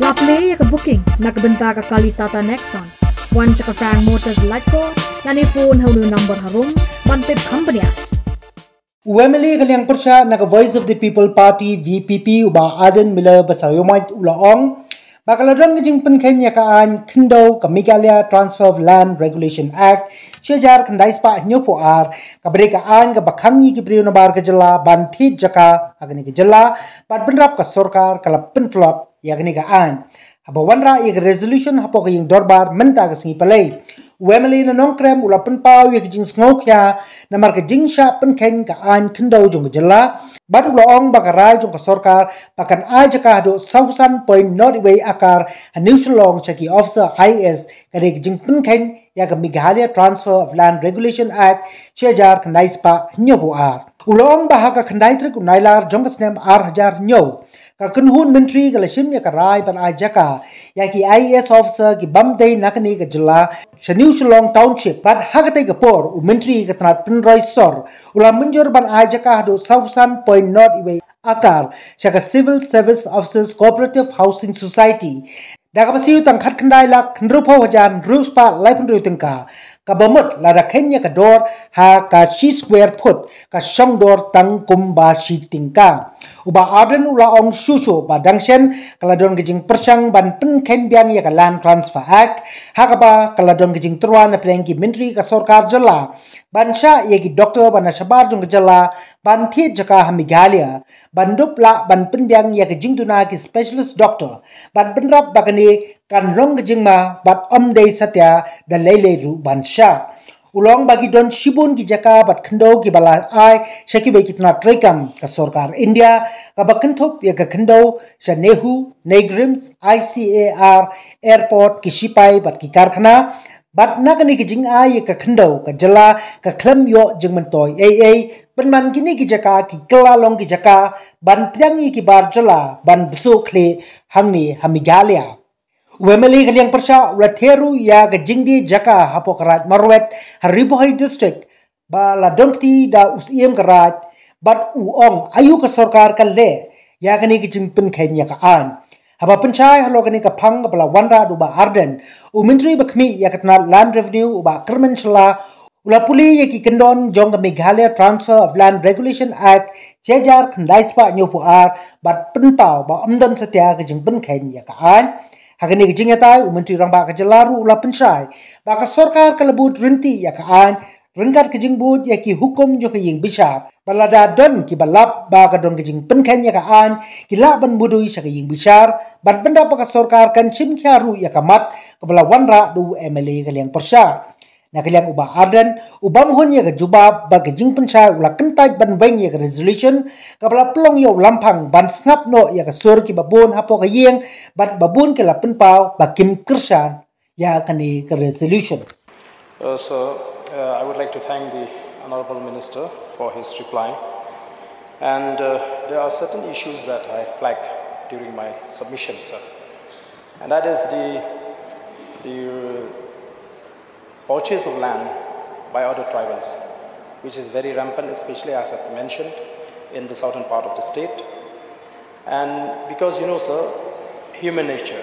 La play ka booking nakabenta ka kali Tata Nexon. One chaka Frank Motors Lightco, lani phone hau number harum, mantip company. Wemily kaliang persya naga Voice of the People Party VPP uba Aden Miller basayomait ulaong บากลังจึงเป็นเคนยาการันคินโดกับมิกาเลียทรานสเฟอร์ฟแลนด์เรกูเลชันแอคเชื่อใจคันได้สปะนิวพูอาร์กับบริกาอันกับบักขังยี่กิบริโอนบาร์กจัลลาบันทีจักาอักนิกจัลลาปัดบรรับกับสุรการกับลับเป็นตลอดยากนิกาอันฮับวันรายก resolution ฮับพวกยิงดอร์บาร์มันตากสิงห์ไปเลย Wemily na nong krem ula pen pau ye jing ngok ya na mar ke jing sha pen ken ka an kendo jong jela. Bat ula ong bakarai jong ka sorkar pakan a jaka do point not way akar a new cheki officer is ka de jing pen ken ya ka Meghalaya Transfer of Land Regulation Act chejar kandai spa nyobu ar. Ula ong bahaka kandai trik unailar jong ka snem ar hajar nyo ka kunhun menteri ka lashim ya ka rai ban ai jaka. Ya ki IAS officer ki bamde nakani ka jila shaniu shalong township pat hagate ka por u menteri ka tanat pinroi sor. Ula munjur ban ai jaka do sausan point not iwe akar shaka civil service officers cooperative housing society. Daga pasiu tang khat khandai lak khandru pho hajan rus pa lai pun ruting ka bamut la khenya ka dor ha ka shi square foot ka shong dor tang kum ba shi ting ka. Uba aden ula ong shu shu ba dang kala don gijing persang ban pen ken biang ya ka land transfer act. Ha ka ba kala don gijing turwa na preng ki ka sarkar jala बंसा एक doctor बनासबार Jung जला बंथे जका हम घाले बंदुपला बनपिन bag एक जिंगदुना की specialist doctor बनपिनरा बगने कनरंग जिंगमा बट अम दे सत्या द लेले रु बंसा उलोंग बागी डोन शिबुन की जका बट खंडो की बला आय शकी बे कितना ट्रेकम का सरकार इंडिया का बकन थोप ये का खंडो शनेहू नेग्रिम्स आईसीएआर एयरपोर्ट की शिपाई बट की कारखाना but na kini ki jing ai ka khndo ka jala ka khlam yo kini ki jaka ki ban pyang yi ki ban bsu khle ham hamigalia wemeli khliang parsha ratheru ya ga jingdi jaka hapokrat marwet haribohai district ba la donkti da usiem garaj but u ong ayu ka sarkar kalle, le ya kini ki jing ya an haba pencai halo kini ke pang bala wanra duba arden. U menteri ba yang ya katna land revenue uba kermen cela ula puli ye kendon jong meghalaya transfer of land regulation act chejar khndai spa nyu ar bat penpau ba amdan setia ga jing ben ya ka ai hagani ga jing ya u menteri rang ba jelaru ula pencai. Baka sorkar ka rinti ya ka an an rengkat ke jingbut ya ki hukum jo ke ying bisa balada don ki balap ba ka dong ke jing penken ya ka an ki la ban budui sa ke ying ban benda pa ka sorkar kan chim kharu ya ka mat ka bala wanra du MLA ka liang persya na kaliang uba ardan uba mohon ya ke juba ba ke jing ula kentai ban beng ya ke resolution. Ka bala plong ya lampang ban snap no ya ke sur ki babun hapo ka yeng bat babun ke la penpau ba kim kersan ya kani ke resolution. Uh, so uh, i would like to thank the honorable minister for his reply and uh, there are certain issues that i flagged during my submission sir and that is the the purchase of land by other tribals, which is very rampant, especially as I've mentioned, in the southern part of the state. And because, you know, sir, human nature,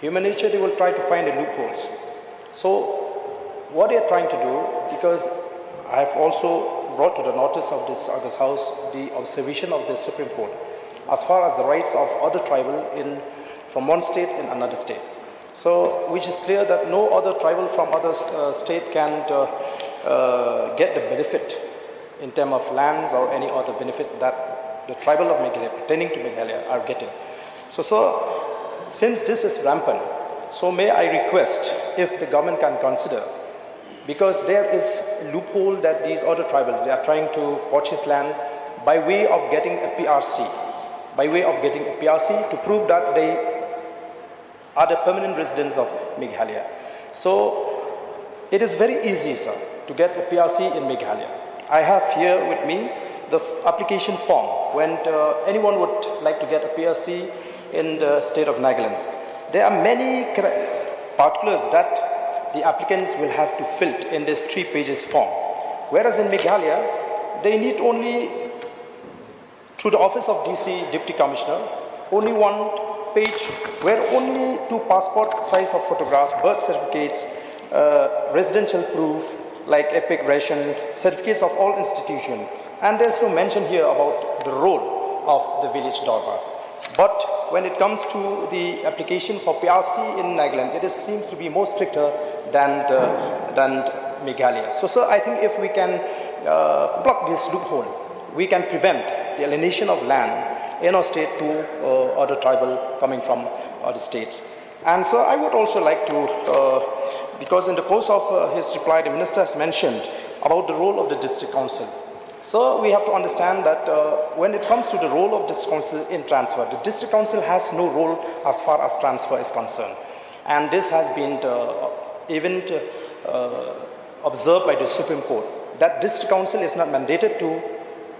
human nature, they will try to find a loopholes. So what they are trying to do, because I have also brought to the notice of this, this House the observation of the Supreme Court as far as the rights of other tribal in, from one state in another state. So, which is clear that no other tribal from other uh, state can uh, uh, get the benefit in terms of lands or any other benefits that the tribal of Meghalaya, pertaining to Meghalaya, are getting. So, so, since this is rampant, so may I request if the government can consider, because there is a loophole that these other tribals, they are trying to purchase land by way of getting a PRC, by way of getting a PRC to prove that they are the permanent residents of Meghalaya. So it is very easy, sir, to get a PRC in Meghalaya. I have here with me the application form when uh, anyone would like to get a PRC in the state of Nagaland. There are many particulars that the applicants will have to fill in this three pages form. Whereas in Meghalaya, they need only, through the office of DC Deputy Commissioner, only one page where only two passport size of photographs, birth certificates, uh, residential proof, like EPIC ration, certificates of all institutions. And there's no mention here about the role of the village Dorbar. But when it comes to the application for PRC in Nagaland, it is, seems to be more stricter than, the, than Meghalaya. So, sir, I think if we can uh, block this loophole, we can prevent the alienation of land in our state to uh, other tribal coming from other states. And so I would also like to, uh, because in the course of uh, his reply, the minister has mentioned about the role of the district council. So we have to understand that uh, when it comes to the role of district council in transfer, the district council has no role as far as transfer is concerned. And this has been uh, even uh, observed by the Supreme Court, that district council is not mandated to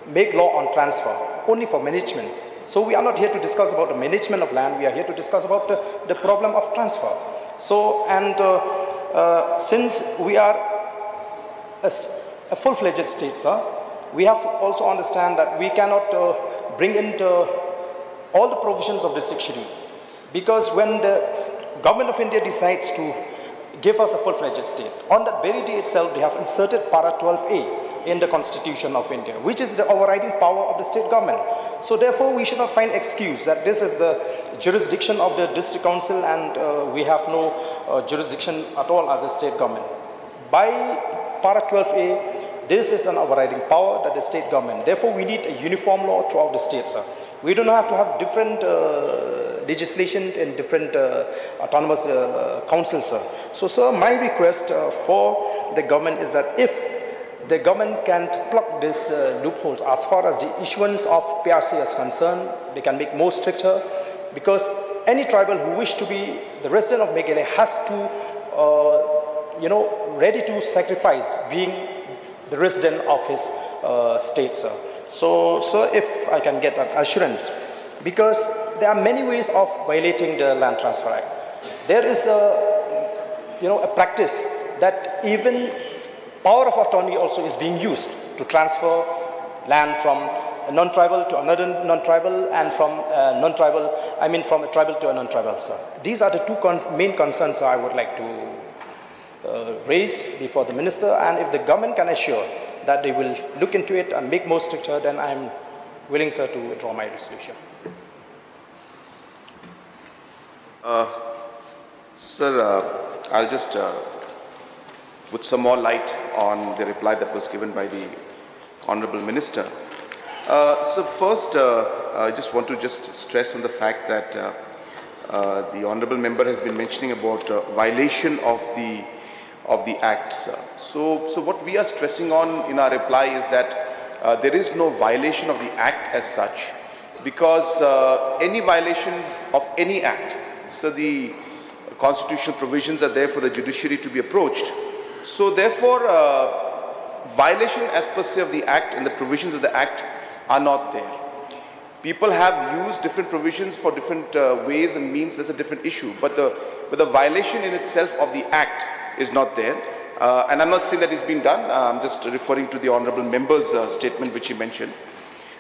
make law on transfer, only for management. So we are not here to discuss about the management of land, we are here to discuss about the, the problem of transfer. So, and uh, uh, since we are a, a full-fledged state, sir, we have to also understand that we cannot uh, bring into all the provisions of the schedule. Because when the government of India decides to give us a full-fledged state, on that very day itself, they have inserted para 12a in the constitution of India, which is the overriding power of the state government. So therefore, we should not find excuse that this is the jurisdiction of the district council and uh, we have no uh, jurisdiction at all as a state government. By para 12a, this is an overriding power that the state government. Therefore, we need a uniform law throughout the states. Sir. We do not have to have different uh, legislation in different uh, autonomous uh, councils. Sir. So, sir, my request uh, for the government is that if the government can plug these uh, loopholes as far as the issuance of PRC is concerned, they can make more stricter because any tribal who wish to be the resident of Meghalaya has to, uh, you know, ready to sacrifice being the resident of his uh, state, sir. So, so if I can get that assurance, because there are many ways of violating the Land Transfer Act. There is a, you know, a practice that even power of attorney also is being used to transfer land from a non-tribal to another non-tribal and from a non-tribal, I mean from a tribal to a non-tribal, sir. These are the two main concerns I would like to uh, raise before the minister and if the government can assure that they will look into it and make more stricter, then I'm willing, sir, to withdraw my resolution. Uh, sir, uh, I'll just uh, put some more light on the reply that was given by the Honorable Minister. Uh, so first, uh, I just want to just stress on the fact that the Honorable Member has been mentioning about violation of the of the Act, sir. So, so what we are stressing on in our reply is that uh, there is no violation of the Act as such because uh, any violation of any Act, so the constitutional provisions are there for the judiciary to be approached. So therefore, uh, violation as per se of the Act and the provisions of the Act are not there. People have used different provisions for different uh, ways and means, that's a different issue. But the, but the violation in itself of the Act is not there. Uh, and I'm not saying that it's been done. Uh, I'm just referring to the honorable member's uh, statement which he mentioned.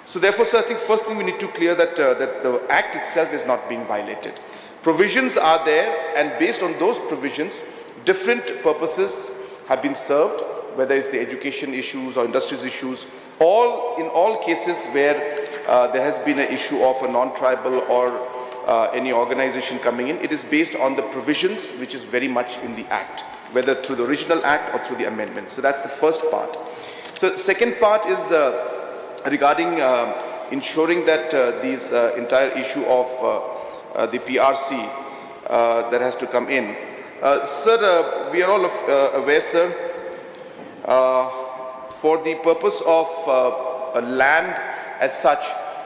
So therefore, sir, I think first thing we need to clear that, uh, that the act itself is not being violated. Provisions are there and based on those provisions, different purposes have been served, whether it's the education issues or industries issues, all in all cases where uh, there has been an issue of a non-tribal or uh, any organization coming in, it is based on the provisions which is very much in the act whether through the original act or through the amendment. So that's the first part. So second part is uh, regarding uh, ensuring that uh, these uh, entire issue of uh, uh, the PRC that has to come in. sir, we are all of, aware, sir, for the purpose of land as such,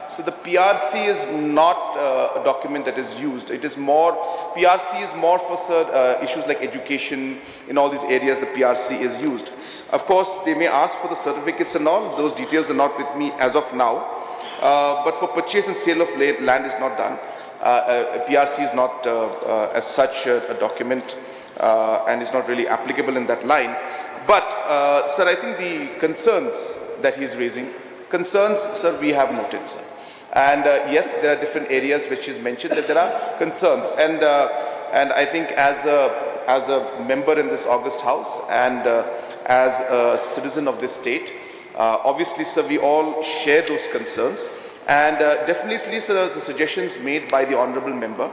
so the PRC is not uh, a document that is used. It is more, PRC is more for uh, issues like education, in all these areas the PRC is used. Of course, they may ask for the certificates and all, those details are not with me as of now. Uh, but for purchase and sale of land is not done. Uh, PRC is not uh, uh, as such a, a document and is not really applicable in that line. But, sir, I think the concerns that he is raising, concerns, sir, we have noted, sir. And uh, yes, there are different areas which is mentioned that there are concerns. And, uh, and I think as a, as a member in this August House and uh, as a citizen of this state, obviously, sir, we all share those concerns. And definitely, sir, the suggestions made by the honorable member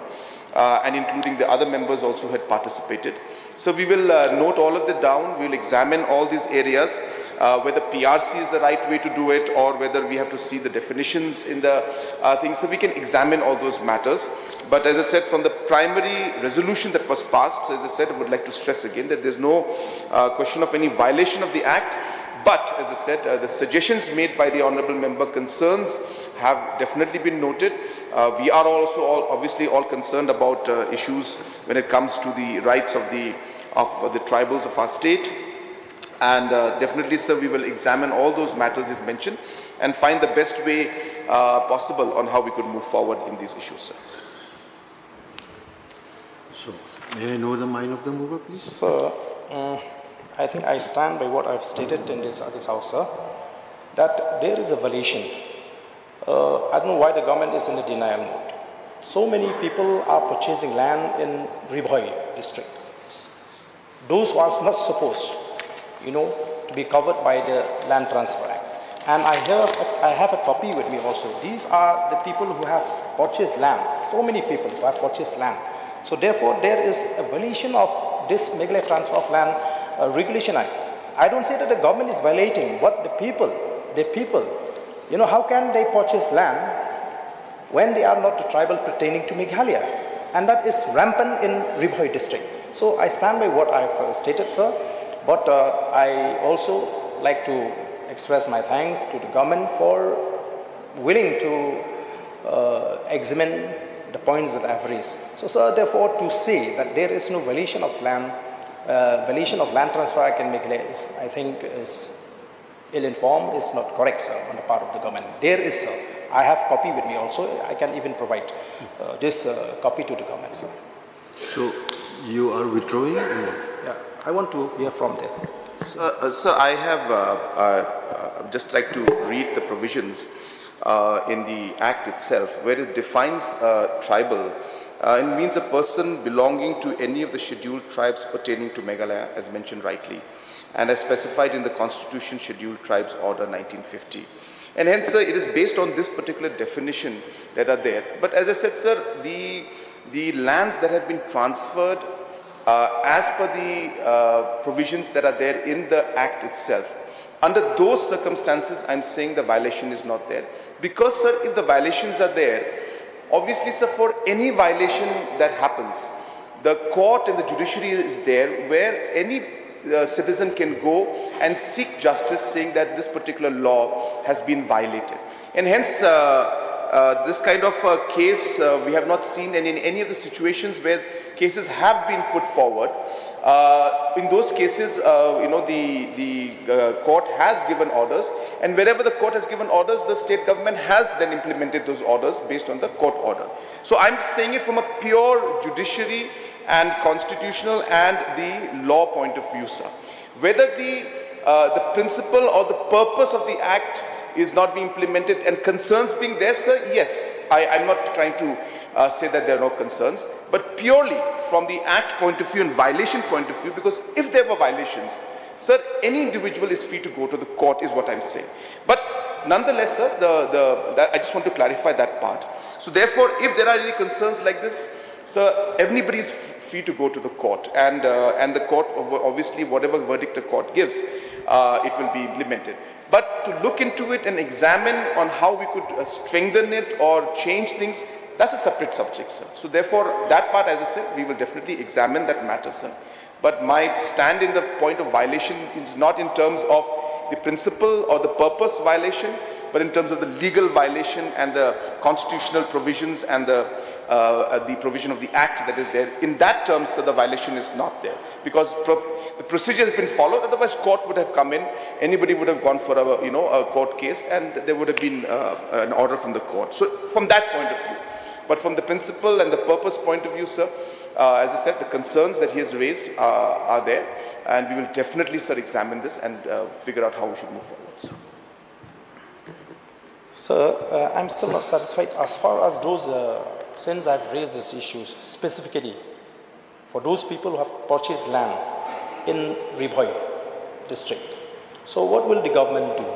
uh, and including the other members also had participated. So we will uh, note all of that down. We will examine all these areas, uh, whether PRC is the right way to do it or whether we have to see the definitions in the uh, thing. So we can examine all those matters. But as I said, from the primary resolution that was passed, as I said, I would like to stress again that there's no uh, question of any violation of the Act. But as I said, uh, the suggestions made by the Honourable Member concerns have definitely been noted. Uh, we are also all, obviously all concerned about uh, issues when it comes to the rights of the, of the tribals of our state. And uh, definitely, sir, we will examine all those matters as mentioned and find the best way uh, possible on how we could move forward in these issues, sir. So, may I know the mind of the mover, please? So, um, I think I stand by what I've stated in this, this house, sir, that there is a violation. Uh, I don't know why the government is in a denial mode. So many people are purchasing land in Ribhoi district. Those who are not supposed, you know, to be covered by the Land Transfer Act. And I have, I have a copy with me also. These are the people who have purchased land. So many people who have purchased land. So therefore, there is a violation of this Meghalaya Transfer of Land uh, Regulation Act. I don't say that the government is violating what the people, the people, you know, how can they purchase land when they are not a tribal pertaining to Meghalaya? And that is rampant in Ribhoi district. So I stand by what I've uh, stated, sir. But uh, I also like to express my thanks to the government for willing to uh, examine the points that I've raised. So, sir, therefore, to say that there is no violation of land, uh, violation of land transfer act in Meghalaya is, I think, is ill-informed, is not correct, sir, on the part of the government. There is, sir. I have copy with me also. I can even provide uh, this uh, copy to the government, sir. So, you are withdrawing or? I want to hear from them. Uh, uh, sir, I have uh, uh, just like to read the provisions uh, in the Act itself, where it defines uh, tribal. Uh, it means a person belonging to any of the scheduled tribes pertaining to Meghalaya, as mentioned rightly, and as specified in the Constitution Scheduled Tribes Order 1950. And hence, sir, it is based on this particular definition that are there. But as I said, sir, the, the lands that have been transferred uh, as per the uh, provisions that are there in the Act itself, under those circumstances, I'm saying the violation is not there. Because, sir, if the violations are there, obviously, sir, for any violation that happens, the court and the judiciary is there where any uh, citizen can go and seek justice saying that this particular law has been violated. And hence, uh, uh, this kind of uh, case uh, we have not seen and in any of the situations where cases have been put forward. Uh, in those cases, uh, you know, the, the uh, court has given orders and wherever the court has given orders, the state government has then implemented those orders based on the court order. So I'm saying it from a pure judiciary and constitutional and the law point of view, sir. Whether the, uh, the principle or the purpose of the act is not being implemented and concerns being there, sir, yes. I, I'm not trying to uh, say that there are no concerns, but purely from the act point of view and violation point of view, because if there were violations, sir, any individual is free to go to the court is what I'm saying. But nonetheless, sir, the, the, that, I just want to clarify that part. So therefore, if there are any concerns like this, sir, everybody is free to go to the court and, uh, and the court, obviously, whatever verdict the court gives, uh, it will be implemented. But to look into it and examine on how we could uh, strengthen it or change things, that's a separate subject, sir. So therefore, that part, as I said, we will definitely examine that matter, sir. But my stand in the point of violation is not in terms of the principle or the purpose violation, but in terms of the legal violation and the constitutional provisions and the, uh, uh, the provision of the act that is there. In that terms, sir, the violation is not there because the procedure has been followed. Otherwise, court would have come in. Anybody would have gone for a you know a court case, and there would have been uh, an order from the court. So, from that point of view. But from the principle and the purpose point of view, sir, uh, as I said, the concerns that he has raised uh, are there, and we will definitely, sir, examine this and uh, figure out how we should move forward. Sir. Sir, uh, I'm still not satisfied as far as those, uh, since I've raised these issues specifically for those people who have purchased land in Ribhoi district. So what will the government do?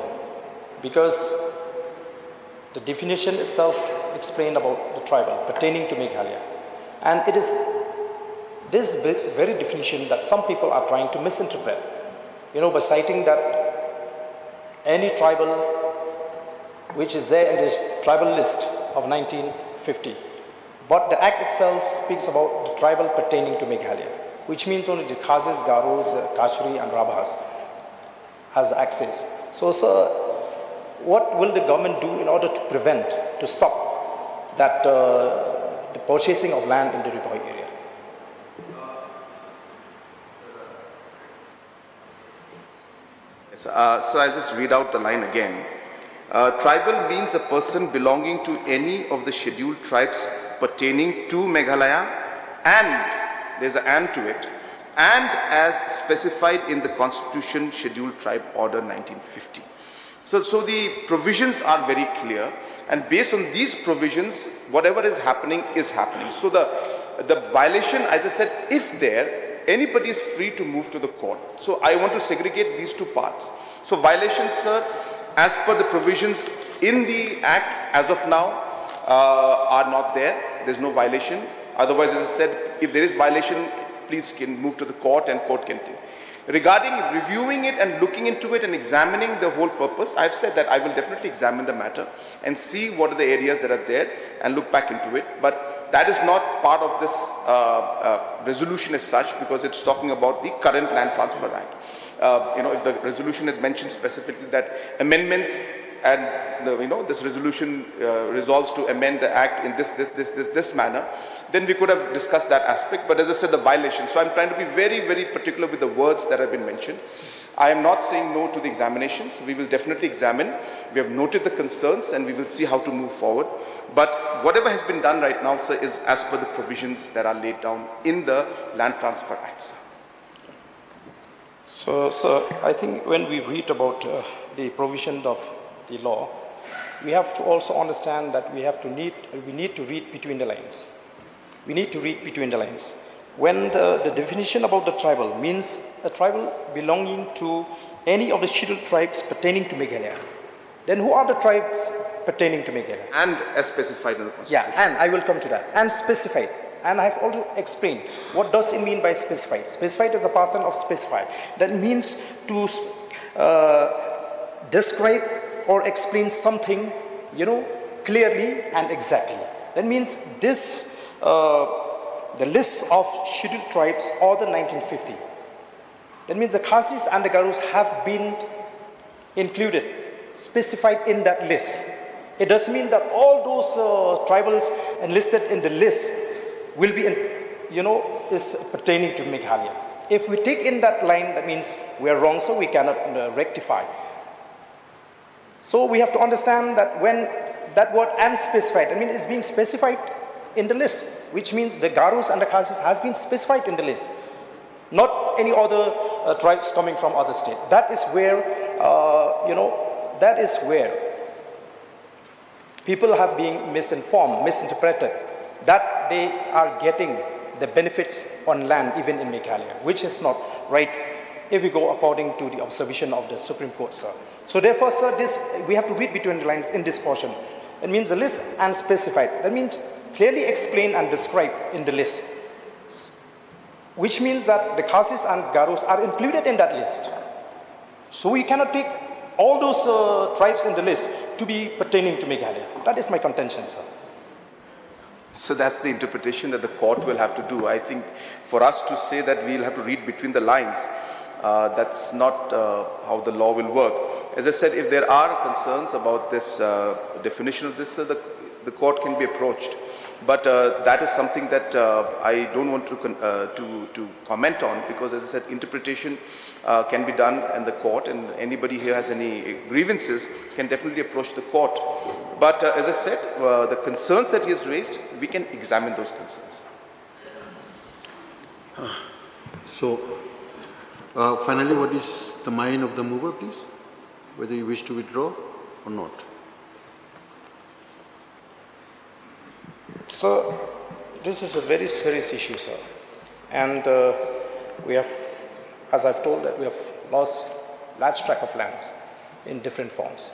Because the definition itself explained about the tribal pertaining to Meghalaya. And it is this very definition that some people are trying to misinterpret. You know, by citing that any tribal which is there in the tribal list of 1950. But the act itself speaks about the tribal pertaining to Meghalaya, which means only the Khasis, Garos, uh, Kashri and Rabhas has access. So, sir, what will the government do in order to prevent, to stop that uh, the purchasing of land in the Ribhoi area? Yes, uh, so I'll just read out the line again. Uh, tribal means a person belonging to any of the scheduled tribes pertaining to Meghalaya and, there's an and to it, and as specified in the Constitution Scheduled Tribe Order 1950. So, so the provisions are very clear and based on these provisions, whatever is happening is happening. So the, the violation, as I said, if there, anybody is free to move to the court. So I want to segregate these two parts. So violations, sir, as per the provisions in the Act as of now, uh, are not there. There's no violation. Otherwise, as I said, if there is violation, please can move to the court and court can take. Regarding reviewing it and looking into it and examining the whole purpose, I've said that I will definitely examine the matter and see what are the areas that are there and look back into it. But that is not part of this uh, uh, resolution as such because it's talking about the current Land Transfer Act. Uh, you know, if the resolution had mentioned specifically that amendments and the, you know this resolution uh, resolves to amend the act in this this this this this manner, then we could have discussed that aspect. But as I said, the violation. So I'm trying to be very very particular with the words that have been mentioned. I am not saying no to the examinations. We will definitely examine. We have noted the concerns and we will see how to move forward. But whatever has been done right now, sir, is as per the provisions that are laid down in the Land Transfer Act, sir. So, so I think when we read about uh, the provision of the law, we have to also understand that we have to need, we need to read between the lines. We need to read between the lines. When the, the definition about the tribal means a tribal belonging to any of the scheduled tribes pertaining to Meghalaya, then who are the tribes pertaining to Meghalaya? And as specified in the Constitution. Yeah, and I will come to that. And specified. And I have already explained what does it mean by specified. Specified is a past tense of specified. That means to uh, describe or explain something, you know, clearly and exactly. That means this, uh, the list of scheduled tribes or the 1950. That means the Khasis and the Garos have been included, specified in that list. It does mean that all those uh, tribals enlisted in the list will be, in, you know, is pertaining to Meghalaya. If we take in that line, that means we are wrong, so we cannot uh, rectify. So we have to understand that when that word and specified, I mean, it's being specified in the list, which means the Garos and the Khasis has been specified in the list, not any other uh, tribes coming from other state. That is where, uh, you know, that is where people have been misinformed, misinterpreted, that they are getting the benefits on land even in Meghalaya, which is not right if we go according to the observation of the Supreme Court, sir. So therefore, sir, this, we have to read between the lines in this portion. It means the list and specified. That means clearly explain and describe in the list. Which means that the Khasis and Garos are included in that list. So we cannot take all those uh, tribes in the list to be pertaining to Meghalaya. That is my contention, sir. So that's the interpretation that the court will have to do. I think for us to say that we'll have to read between the lines, uh, that's not uh, how the law will work. As I said, if there are concerns about this uh, definition of this, uh, the, the court can be approached. But uh, that is something that uh, I don't want to, to, to comment on because, as I said, interpretation can be done in the court, and anybody here has any grievances can definitely approach the court. But as I said, the concerns that he has raised, we can examine those concerns. So, uh, finally, what is the mind of the mover, please? Whether you wish to withdraw or not. So, this is a very serious issue, sir. And uh, we have, as I've told, that we have lost large track of lands in different forms.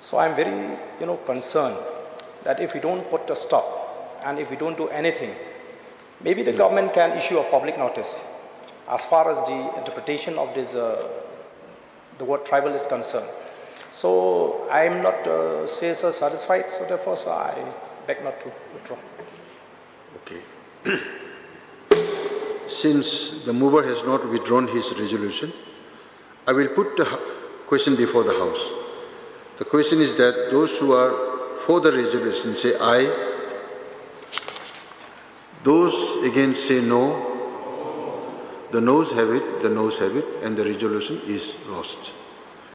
So I'm very, you know, concerned that if we don't put a stop and if we don't do anything, maybe the yeah. government can issue a public notice as far as the interpretation of this, uh, the word tribal is concerned. So I'm not, uh, say, sir, satisfied, so therefore, sir, I beg not to withdraw. Okay. Since the mover has not withdrawn his resolution, I will put the question before the House. The question is that those who are for the resolution say aye. Those against say no. The noes have it, the noes have it, and the resolution is lost.